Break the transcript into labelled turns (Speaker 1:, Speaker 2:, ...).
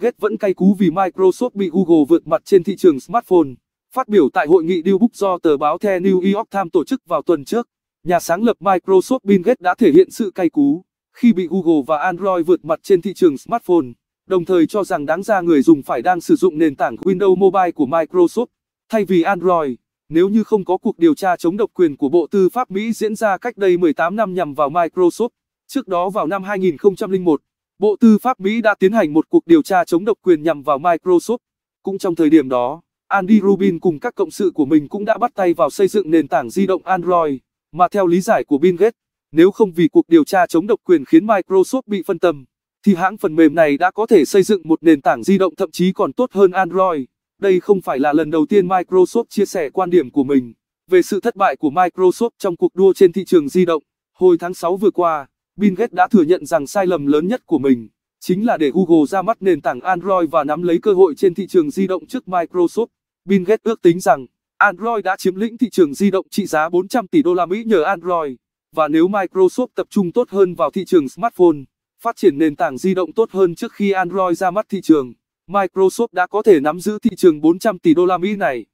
Speaker 1: Gates vẫn cay cú vì Microsoft bị Google vượt mặt trên thị trường smartphone. Phát biểu tại hội nghị Dealbook do tờ báo The New York Times tổ chức vào tuần trước, nhà sáng lập Microsoft Bill Gates đã thể hiện sự cay cú khi bị Google và Android vượt mặt trên thị trường smartphone, đồng thời cho rằng đáng ra người dùng phải đang sử dụng nền tảng Windows Mobile của Microsoft thay vì Android. Nếu như không có cuộc điều tra chống độc quyền của Bộ Tư pháp Mỹ diễn ra cách đây 18 năm nhằm vào Microsoft, trước đó vào năm 2001, Bộ Tư pháp Mỹ đã tiến hành một cuộc điều tra chống độc quyền nhằm vào Microsoft. Cũng trong thời điểm đó, Andy Rubin cùng các cộng sự của mình cũng đã bắt tay vào xây dựng nền tảng di động Android, mà theo lý giải của Bill Gates, nếu không vì cuộc điều tra chống độc quyền khiến Microsoft bị phân tâm, thì hãng phần mềm này đã có thể xây dựng một nền tảng di động thậm chí còn tốt hơn Android. Đây không phải là lần đầu tiên Microsoft chia sẻ quan điểm của mình về sự thất bại của Microsoft trong cuộc đua trên thị trường di động. Hồi tháng 6 vừa qua, Bill Gates đã thừa nhận rằng sai lầm lớn nhất của mình chính là để Google ra mắt nền tảng Android và nắm lấy cơ hội trên thị trường di động trước Microsoft. Bill Gates ước tính rằng Android đã chiếm lĩnh thị trường di động trị giá 400 tỷ đô la Mỹ nhờ Android, và nếu Microsoft tập trung tốt hơn vào thị trường smartphone, phát triển nền tảng di động tốt hơn trước khi Android ra mắt thị trường, Microsoft đã có thể nắm giữ thị trường 400 tỷ đô la Mỹ này.